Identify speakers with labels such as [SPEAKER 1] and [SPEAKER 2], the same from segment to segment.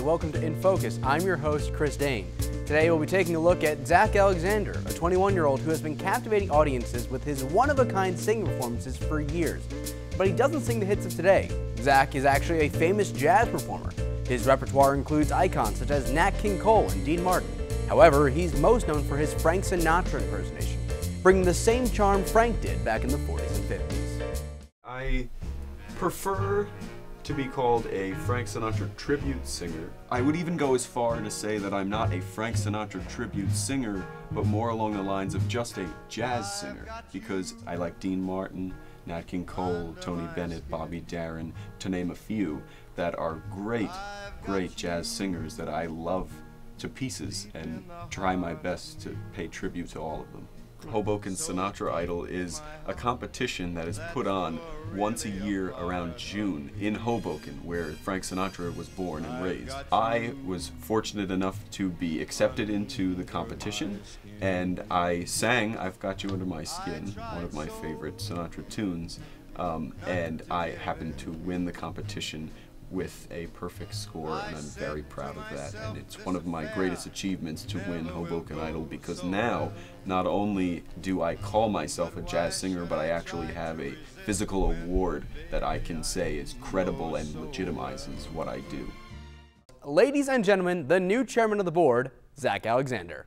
[SPEAKER 1] Welcome to In Focus. I'm your host, Chris Dane. Today we'll be taking a look at Zack Alexander, a 21-year-old who has been captivating audiences with his one-of-a-kind singing performances for years. But he doesn't sing the hits of today. Zack is actually a famous jazz performer. His repertoire includes icons such as Nat King Cole and Dean Martin. However, he's most known for his Frank Sinatra impersonation, bringing the same charm Frank did back in the 40s and 50s.
[SPEAKER 2] I prefer to be called a Frank Sinatra tribute singer. I would even go as far to say that I'm not a Frank Sinatra tribute singer, but more along the lines of just a jazz singer, because I like Dean Martin, Nat King Cole, Tony Bennett, Bobby Darin, to name a few, that are great, great jazz singers that I love to pieces and try my best to pay tribute to all of them. Hoboken Sinatra Idol is a competition that is put on once a year around June in Hoboken, where Frank Sinatra was born and raised. I was fortunate enough to be accepted into the competition, and I sang I've Got You Under My Skin, one of my favorite Sinatra tunes, um, and I happened to win the competition with a perfect score, and I'm very proud of that. And it's one of my greatest achievements to win Hoboken Idol because now, not only do I call myself a jazz singer, but I actually have a physical award that I can say is credible and legitimizes what I do.
[SPEAKER 1] Ladies and gentlemen, the new chairman of the board, Zack Alexander.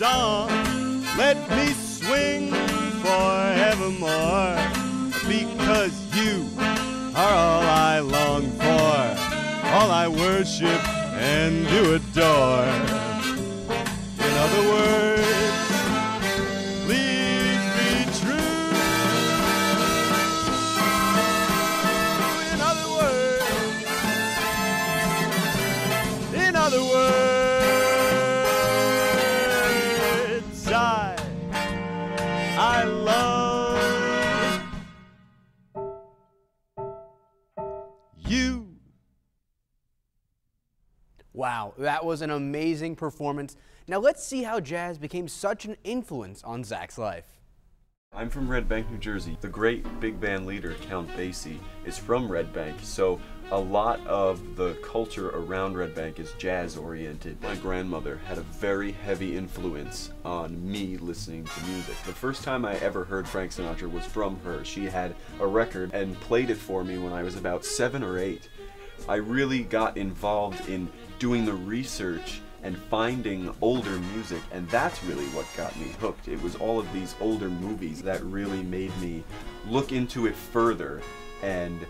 [SPEAKER 3] song? Uh, let me swing forevermore. Because you are all I long for, all I worship and do adore. In other words,
[SPEAKER 1] Wow, that was an amazing performance. Now let's see how jazz became such an influence on Zack's life.
[SPEAKER 2] I'm from Red Bank, New Jersey. The great big band leader, Count Basie, is from Red Bank, so a lot of the culture around Red Bank is jazz oriented. My grandmother had a very heavy influence on me listening to music. The first time I ever heard Frank Sinatra was from her. She had a record and played it for me when I was about seven or eight. I really got involved in doing the research and finding older music, and that's really what got me hooked. It was all of these older movies that really made me look into it further and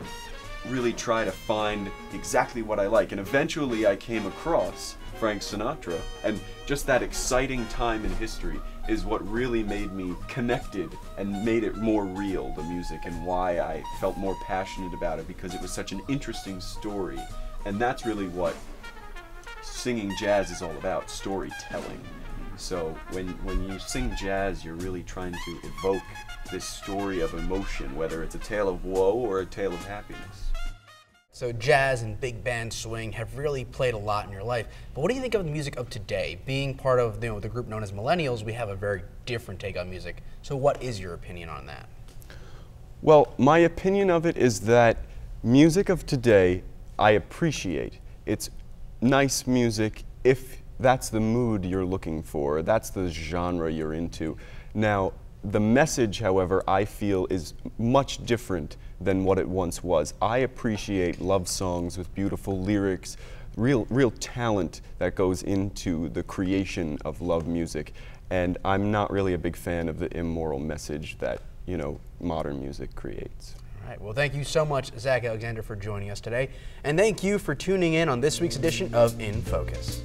[SPEAKER 2] really try to find exactly what I like. And eventually I came across Frank Sinatra, and just that exciting time in history is what really made me connected and made it more real, the music, and why I felt more passionate about it because it was such an interesting story. And that's really what singing jazz is all about storytelling. So when when you sing jazz, you're really trying to evoke this story of emotion, whether it's a tale of woe or a tale of happiness.
[SPEAKER 1] So jazz and big band swing have really played a lot in your life. But what do you think of the music of today? Being part of you know, the group known as Millennials, we have a very different take on music. So what is your opinion on that?
[SPEAKER 2] Well, my opinion of it is that music of today I appreciate. It's nice music if that's the mood you're looking for, that's the genre you're into. Now, the message, however, I feel is much different than what it once was. I appreciate love songs with beautiful lyrics, real, real talent that goes into the creation of love music. And I'm not really a big fan of the immoral message that, you know, modern music creates.
[SPEAKER 1] All right. Well, thank you so much, Zack Alexander, for joining us today. And thank you for tuning in on this week's edition of In Focus.